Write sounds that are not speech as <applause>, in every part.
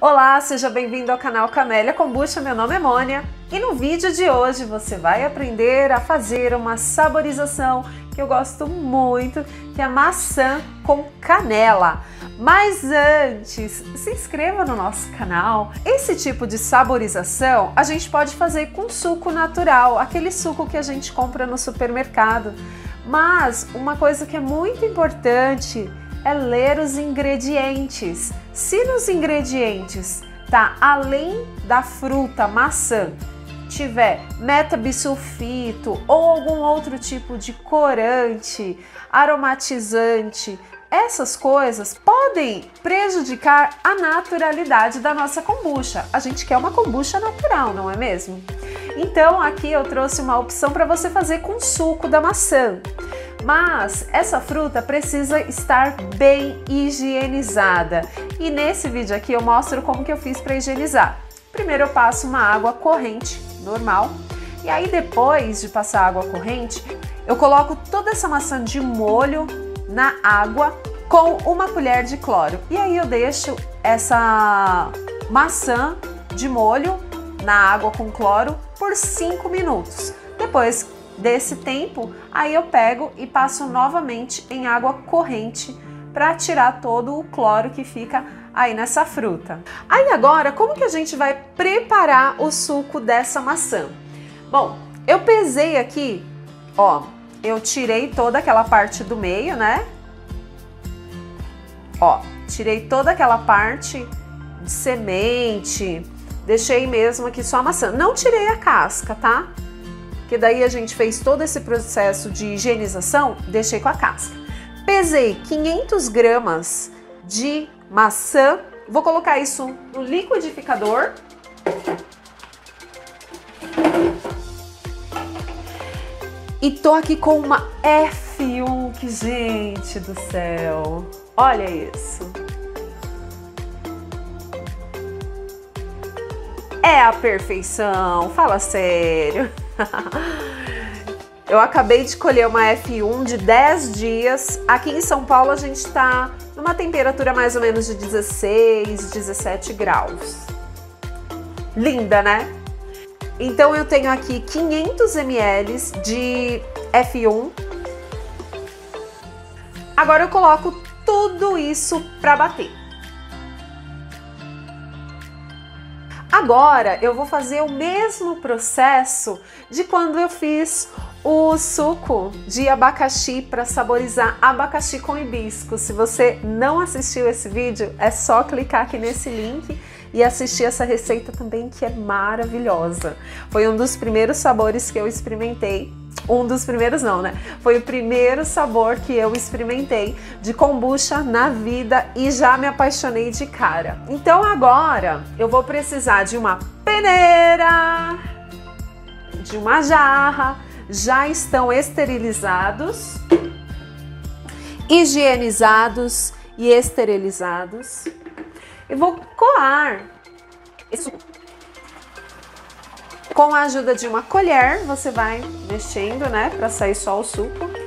Olá, seja bem-vindo ao canal Camélia Kombucha, meu nome é Mônia e no vídeo de hoje você vai aprender a fazer uma saborização que eu gosto muito, que é maçã com canela. Mas antes, se inscreva no nosso canal. Esse tipo de saborização a gente pode fazer com suco natural, aquele suco que a gente compra no supermercado. Mas uma coisa que é muito importante é ler os ingredientes. Se nos ingredientes tá além da fruta maçã tiver metabisulfito ou algum outro tipo de corante, aromatizante, essas coisas podem prejudicar a naturalidade da nossa kombucha. A gente quer uma kombucha natural, não é mesmo? Então aqui eu trouxe uma opção para você fazer com suco da maçã. Mas essa fruta precisa estar bem higienizada. E nesse vídeo aqui eu mostro como que eu fiz para higienizar. Primeiro eu passo uma água corrente, normal. E aí depois de passar água corrente, eu coloco toda essa maçã de molho na água com uma colher de cloro. E aí eu deixo essa maçã de molho na água com cloro por 5 minutos. Depois desse tempo, aí eu pego e passo novamente em água corrente para tirar todo o cloro que fica aí nessa fruta. Aí agora, como que a gente vai preparar o suco dessa maçã? Bom, eu pesei aqui, ó, eu tirei toda aquela parte do meio, né? Ó, tirei toda aquela parte de semente, deixei mesmo aqui só a maçã. Não tirei a casca, tá? Que daí a gente fez todo esse processo de higienização, deixei com a casca. Pesei 500 gramas de maçã, vou colocar isso no liquidificador. E tô aqui com uma F1, que gente do céu, olha isso. É a perfeição, fala sério. <laughs> Eu acabei de colher uma F1 de 10 dias. Aqui em São Paulo a gente está numa temperatura mais ou menos de 16, 17 graus. Linda, né? Então eu tenho aqui 500 ml de F1. Agora eu coloco tudo isso para bater. Agora eu vou fazer o mesmo processo de quando eu fiz o suco de abacaxi para saborizar abacaxi com hibisco. Se você não assistiu esse vídeo, é só clicar aqui nesse link e assistir essa receita também que é maravilhosa. Foi um dos primeiros sabores que eu experimentei um dos primeiros não, né? Foi o primeiro sabor que eu experimentei de kombucha na vida e já me apaixonei de cara. Então agora eu vou precisar de uma peneira, de uma jarra, já estão esterilizados, higienizados e esterilizados. E vou coar esse com a ajuda de uma colher, você vai mexendo, né, para sair só o suco.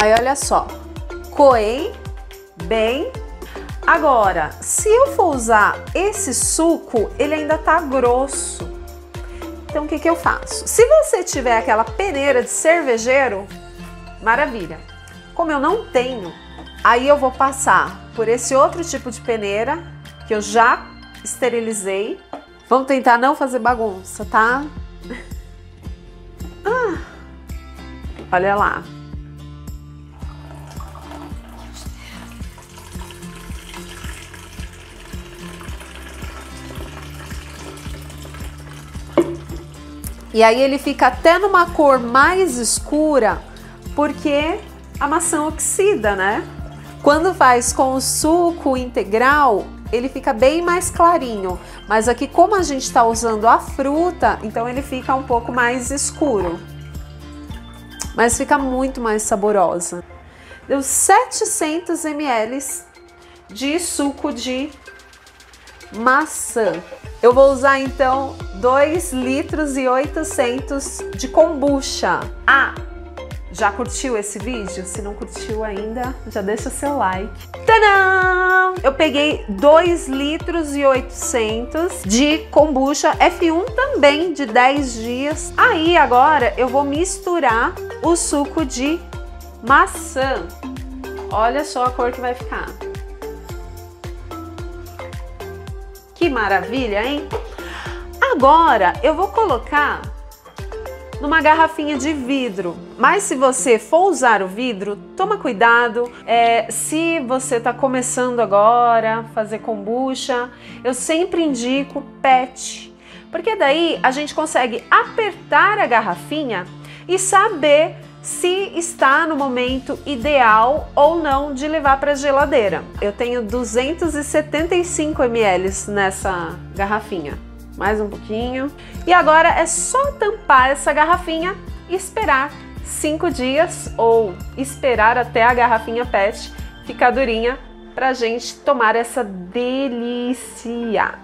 Aí olha só, coei bem. Agora, se eu for usar esse suco, ele ainda tá grosso. Então o que, que eu faço? Se você tiver aquela peneira de cervejeiro, maravilha. Como eu não tenho, aí eu vou passar por esse outro tipo de peneira que eu já esterilizei. Vamos tentar não fazer bagunça, tá? <laughs> Ah, olha lá. E aí ele fica até numa cor mais escura, porque a maçã oxida, né? Quando faz com o suco integral, ele fica bem mais clarinho. Mas aqui, como a gente está usando a fruta, então ele fica um pouco mais escuro. Mas fica muito mais saborosa. Deu 700 ml de suco de maçã. Eu vou usar então 2 litros e 800 de kombucha. Ah, já curtiu esse vídeo? Se não curtiu ainda, já deixa seu like. Tadã! Eu peguei 2 litros e 800 de kombucha F1 também de 10 dias. Aí agora eu vou misturar o suco de maçã. Olha só a cor que vai ficar. Que maravilha, hein? Agora eu vou colocar numa garrafinha de vidro. Mas se você for usar o vidro, toma cuidado. É, se você está começando agora a fazer kombucha, eu sempre indico PET, porque daí a gente consegue apertar a garrafinha e saber se está no momento ideal ou não de levar para a geladeira. Eu tenho 275 ml nessa garrafinha. Mais um pouquinho. E agora é só tampar essa garrafinha e esperar 5 dias ou esperar até a garrafinha PET ficar durinha para a gente tomar essa delícia.